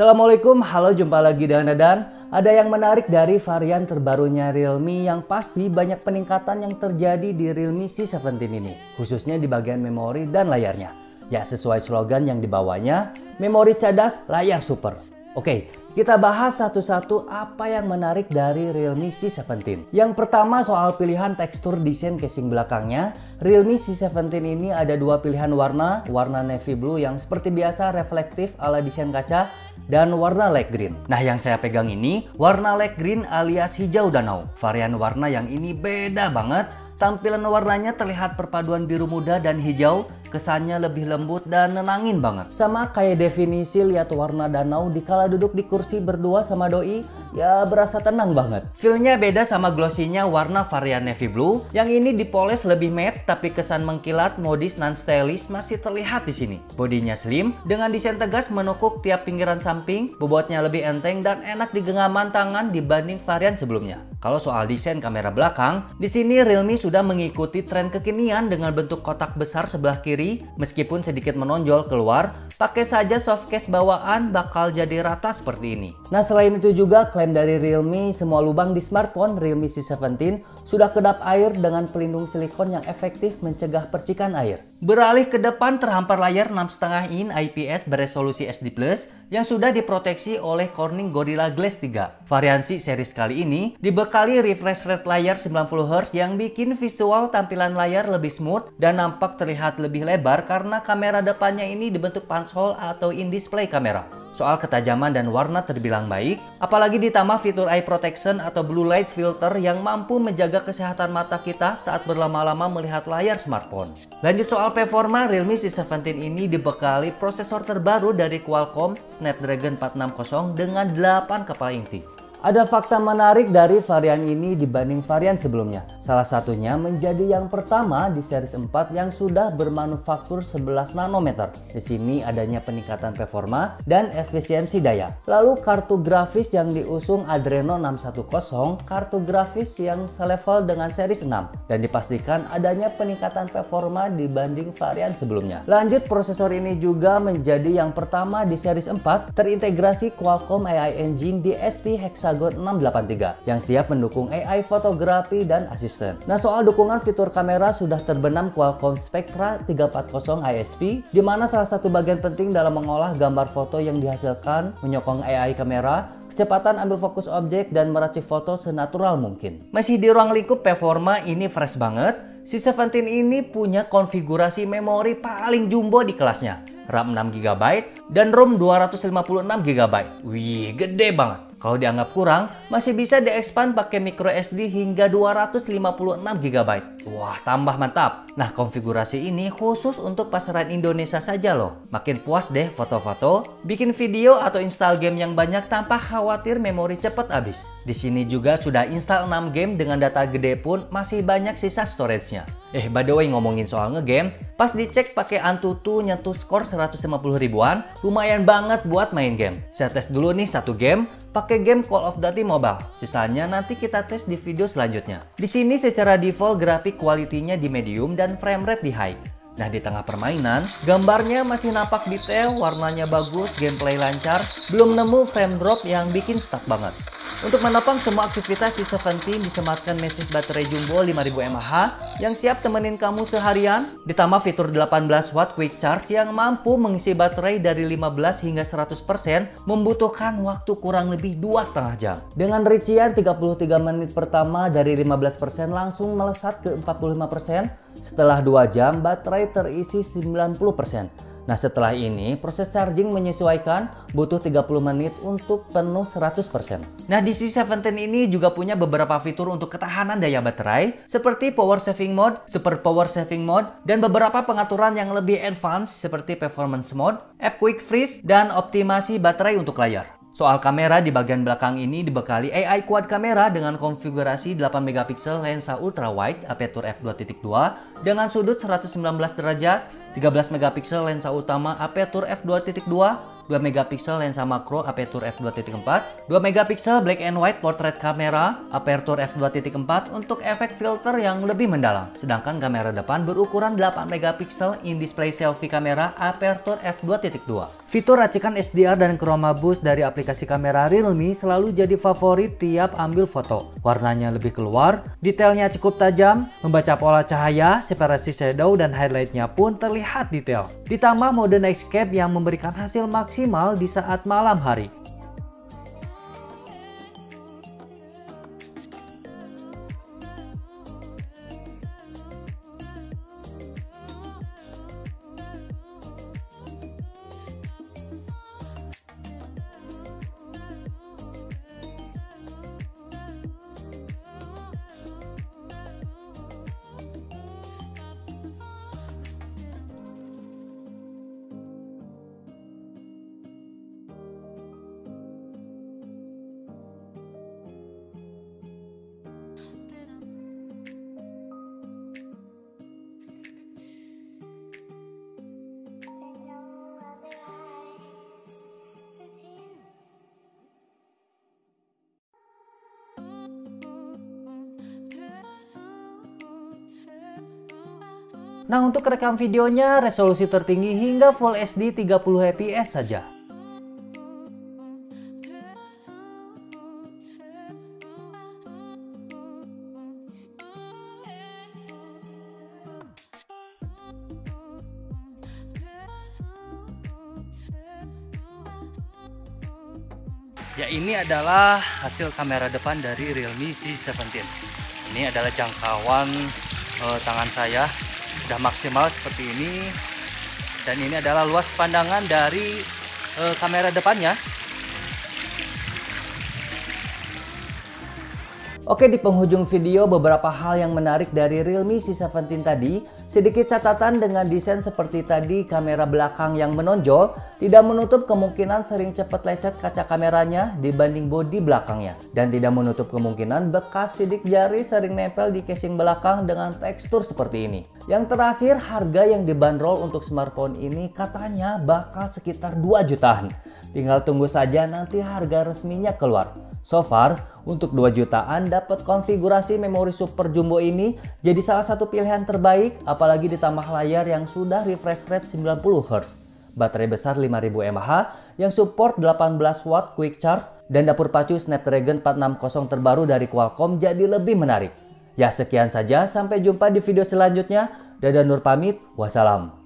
Assalamualaikum, halo jumpa lagi dengan Dadan. Ada yang menarik dari varian terbarunya Realme yang pasti banyak peningkatan yang terjadi di Realme C17 ini, khususnya di bagian memori dan layarnya. Ya sesuai slogan yang dibawanya, memori cadas, layar super. Oke, kita bahas satu-satu apa yang menarik dari Realme C17. Yang pertama soal pilihan tekstur desain casing belakangnya. Realme C17 ini ada dua pilihan warna, warna navy blue yang seperti biasa reflektif ala desain kaca dan warna light green. Nah yang saya pegang ini warna light green alias hijau danau. Varian warna yang ini beda banget. Tampilan warnanya terlihat perpaduan biru muda dan hijau kesannya lebih lembut dan nenangin banget. Sama kayak definisi lihat warna danau di kala duduk di kursi berdua sama doi, ya berasa tenang banget. Feelnya beda sama glossinya warna varian navy blue, yang ini dipoles lebih matte tapi kesan mengkilat modis non stylish masih terlihat di sini. Bodinya slim dengan desain tegas menukuk tiap pinggiran samping, bobotnya lebih enteng dan enak di genggaman tangan dibanding varian sebelumnya. Kalau soal desain kamera belakang, di sini Realme sudah mengikuti tren kekinian dengan bentuk kotak besar sebelah kiri kiri, meskipun sedikit menonjol keluar, pakai saja soft case bawaan bakal jadi rata seperti ini. Nah selain itu juga klaim dari Realme, semua lubang di smartphone Realme C17 sudah kedap air dengan pelindung silikon yang efektif mencegah percikan air. Beralih ke depan terhampar layar 6,5 in IPS beresolusi SD+, yang sudah diproteksi oleh Corning Gorilla Glass 3. Variansi series kali ini dibekali refresh rate layar 90Hz yang bikin visual tampilan layar lebih smooth dan nampak terlihat lebih lebar karena kamera depannya ini dibentuk punch-hole atau in-display kamera. Soal ketajaman dan warna terbilang baik, apalagi ditambah fitur eye protection atau blue light filter yang mampu menjaga kesehatan mata kita saat berlama-lama melihat layar smartphone. Lanjut soal performa, Realme C17 ini dibekali prosesor terbaru dari Qualcomm Snapdragon 460 dengan 8 kepala inti. Ada fakta menarik dari varian ini dibanding varian sebelumnya. Salah satunya menjadi yang pertama di series 4 yang sudah bermanufaktur 11 nanometer. Di sini adanya peningkatan performa dan efisiensi daya. Lalu kartu grafis yang diusung Adreno 610, kartu grafis yang selevel dengan series 6 dan dipastikan adanya peningkatan performa dibanding varian sebelumnya. Lanjut prosesor ini juga menjadi yang pertama di series 4 terintegrasi Qualcomm AI Engine di SP Hexa Hexagon 683 yang siap mendukung AI fotografi dan asisten. Nah soal dukungan fitur kamera sudah terbenam Qualcomm Spectra 340 ISP di mana salah satu bagian penting dalam mengolah gambar foto yang dihasilkan menyokong AI kamera kecepatan ambil fokus objek dan meracik foto senatural mungkin. Masih di ruang lingkup performa ini fresh banget. Si 17 ini punya konfigurasi memori paling jumbo di kelasnya. RAM 6GB dan ROM 256GB. Wih, gede banget. Kalau dianggap kurang, masih bisa diekspand pakai micro SD hingga 256 GB. Wah, tambah mantap. Nah, konfigurasi ini khusus untuk pasaran Indonesia saja loh. Makin puas deh foto-foto, bikin video atau install game yang banyak tanpa khawatir memori cepet habis. Di sini juga sudah install 6 game dengan data gede pun masih banyak sisa storage-nya. Eh, by the way ngomongin soal ngegame, pas dicek pakai Antutu nyentuh skor 150 ribuan, lumayan banget buat main game. Saya tes dulu nih satu game, pakai game Call of Duty Mobile. Sisanya nanti kita tes di video selanjutnya. Di sini secara default grafik kualitinya di medium dan frame rate di high. Nah di tengah permainan, gambarnya masih nampak detail, warnanya bagus, gameplay lancar, belum nemu frame drop yang bikin stuck banget. Untuk menopang semua aktivitas si 17 disematkan massive baterai jumbo 5000 mAh yang siap temenin kamu seharian. Ditambah fitur 18 watt quick charge yang mampu mengisi baterai dari 15 hingga 100% membutuhkan waktu kurang lebih 2,5 jam. Dengan rincian 33 menit pertama dari 15% langsung melesat ke 45%. Setelah 2 jam baterai terisi 90%. Nah setelah ini proses charging menyesuaikan butuh 30 menit untuk penuh 100%. Nah di C17 ini juga punya beberapa fitur untuk ketahanan daya baterai seperti power saving mode, super power saving mode, dan beberapa pengaturan yang lebih advance seperti performance mode, app quick freeze, dan optimasi baterai untuk layar. Soal kamera di bagian belakang ini dibekali AI quad kamera dengan konfigurasi 8 megapiksel lensa ultra wide aperture f2.2 dengan sudut 119 derajat, 13 megapiksel lensa utama aperture f2.2, 2 megapiksel lensa makro aperture f2.4, 2 megapiksel black and white portrait kamera aperture f2.4 untuk efek filter yang lebih mendalam. Sedangkan kamera depan berukuran 8 megapiksel in display selfie kamera aperture f2.2. Fitur racikan SDR dan chroma boost dari aplikasi kamera Realme selalu jadi favorit tiap ambil foto. Warnanya lebih keluar, detailnya cukup tajam, membaca pola cahaya, separasi shadow dan highlightnya pun terlihat detail. Ditambah mode night escape yang memberikan hasil maksimal di saat malam hari. Nah untuk rekam videonya resolusi tertinggi hingga Full HD 30 fps saja. Ya ini adalah hasil kamera depan dari Realme C17. Ini adalah jangkauan eh, tangan saya sudah maksimal seperti ini. Dan ini adalah luas pandangan dari e, kamera depannya Oke di penghujung video beberapa hal yang menarik dari Realme C17 tadi Sedikit catatan dengan desain seperti tadi kamera belakang yang menonjol tidak menutup kemungkinan sering cepat lecet kaca kameranya dibanding bodi belakangnya dan tidak menutup kemungkinan bekas sidik jari sering nempel di casing belakang dengan tekstur seperti ini. Yang terakhir harga yang dibanderol untuk smartphone ini katanya bakal sekitar 2 jutaan. Tinggal tunggu saja nanti harga resminya keluar. So far, untuk 2 jutaan dapat konfigurasi memori super jumbo ini jadi salah satu pilihan terbaik apalagi ditambah layar yang sudah refresh rate 90Hz. Baterai besar 5000 mAh yang support 18 watt quick charge dan dapur pacu Snapdragon 460 terbaru dari Qualcomm jadi lebih menarik. Ya sekian saja, sampai jumpa di video selanjutnya. Dadah Nur pamit, wassalam.